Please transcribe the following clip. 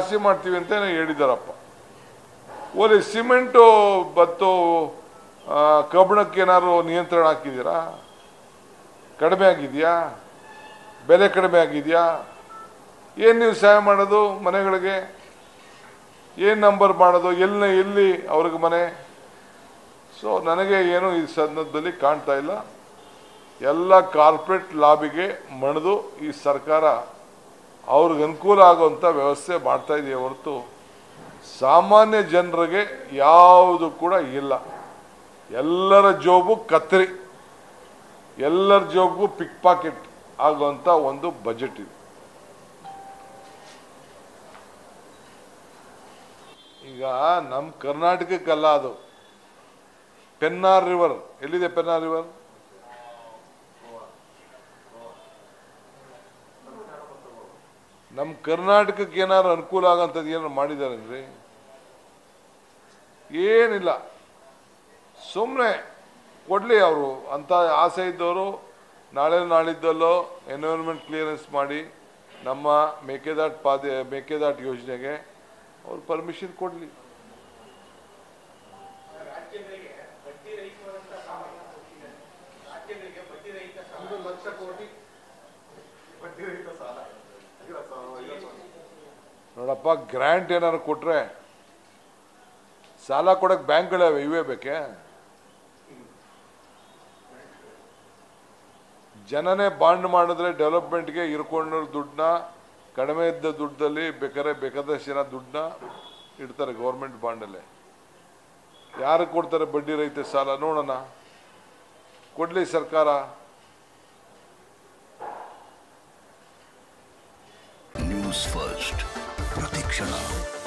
ಜಾಸ್ತಿ ಮಾಡ್ತೀವಿ ಅಂತ ಹೇಳಿದಾರಪ್ಪ ಓಲಿ ಸಿಮೆಂಟು ಮತ್ತು ಕಬ್ಬಿಣಕ್ಕೆ ಏನಾದ್ರು ನಿಯಂತ್ರಣ ಹಾಕಿದ್ದೀರಾ? ಕಡಿಮೆ ಆಗಿದೆಯಾ? ಬೆಲೆ ಕಡಿಮೆ ಆಗಿದೆಯಾ? ಏನು ನೀವು ಸಹಾಯ ಮಾಡೋದು ಮನೆಗಳಿಗೆ? ಏನು ನಂಬರ್ ಮಾಡೋದು? ಎಲ್ಲಿ ಎಲ್ಲಿ ಅವ್ರಿಗೆ ಮನೆ? ಸೊ ನನಗೆ ಏನು ಈ ಸಂದರ್ಭದಲ್ಲಿ ಕಾಣ್ತಾ ಇಲ್ಲ. ಎಲ್ಲ ಕಾರ್ಪೊರೇಟ್ ಲಾಬಿಗೆ ಮಣಿದು ಈ ಸರ್ಕಾರ ಅವ್ರಿಗೆ ಅನುಕೂಲ ಆಗುವಂಥ ವ್ಯವಸ್ಥೆ ಮಾಡ್ತಾ ಇದೆಯೇ ಹೊರತು ಸಾಮಾನ್ಯ ಜನರಿಗೆ ಯಾವುದು ಕೂಡ ಇಲ್ಲ. ಎಲ್ಲರ ಜೋಬು ಕತ್ತರಿ ಎಲ್ಲರ ಜೋಬು ಪಿಕ್ ಪಾಕೆಟ್ ಆಗುವಂಥ ಒಂದು ಬಜೆಟ್ ಇದೆ. ಈಗ ನಮ್ಮ ಕರ್ನಾಟಕಕ್ಕಲ್ಲ ಅದು. ಪೆನ್ನಾರ್ ರಿವರ್ ಎಲ್ಲಿದೆ ಪೆನ್ನಾರ್ ರಿವರ್ ನಮ್ಮ ಕರ್ನಾಟಕಕ್ಕೆ ಏನಾರು ಅನುಕೂಲ ಆಗೋಂಥದ್ದು ಏನಾರು ಮಾಡಿದಾರೇನ್ರಿ? ಏನಿಲ್ಲ. ಸುಮ್ಮನೆ ಕೊಡಲಿ ಅವರು. ಅಂತ ಆಸೆ ಇದ್ದವರು, ನಾಳೆ ನಾಳಿದ್ದಲ್ಲೋ ಎನ್ವಿರಾನ್ಮೆಂಟ್ ಕ್ಲಿಯರೆನ್ಸ್ ಮಾಡಿ ನಮ್ಮ ಮೇಕೆದಾಟ್ ಪಾದ, ಮೇಕೆದಾಟ್ ಯೋಜನೆಗೆ ಅವ್ರು ಪರ್ಮಿಷನ್ ಕೊಡಲಿ. ನೋಡಪ್ಪ ಗ್ರ್ಯಾಂಟ್ ಏನಾದ್ರು ಕೊಟ್ರೆ ಸಾಲ ಕೊಡಕ್ಕೆ ಬ್ಯಾಂಕ್ಗಳಿವೆ ಇವೇ ಬೇಕೆ? ಜನನೇ ಬಾಂಡ್ ಮಾಡಿದ್ರೆ ಡೆವಲಪ್ಮೆಂಟ್ಗೆ ಇರ್ಕೊಂಡಿರೋ ದುಡ್ಡನ್ನ, ಕಡಿಮೆ ಇದ್ದ ದುಡ್ಡಲ್ಲಿ ಬೇಕಾದ್ರೆ ಬೇಕಾದಷ್ಟು ಜನ ದುಡ್ಡನ್ನ ಇಡ್ತಾರೆ ಗೌರ್ಮೆಂಟ್ ಬಾಂಡಲ್ಲಿ. ಯಾರು ಕೊಡ್ತಾರೆ ಬಡ್ಡಿ ರೈತ ಸಾಲ ನೋಡೋಣ. ಕೊಡಲಿ ಸರ್ಕಾರ. ನ್ಯೂಸ್ ಫಸ್ಟ್ ಪ್ರತಿಕ್ಷಣ ನಿಮ್ಮೊಂದಿಗೆ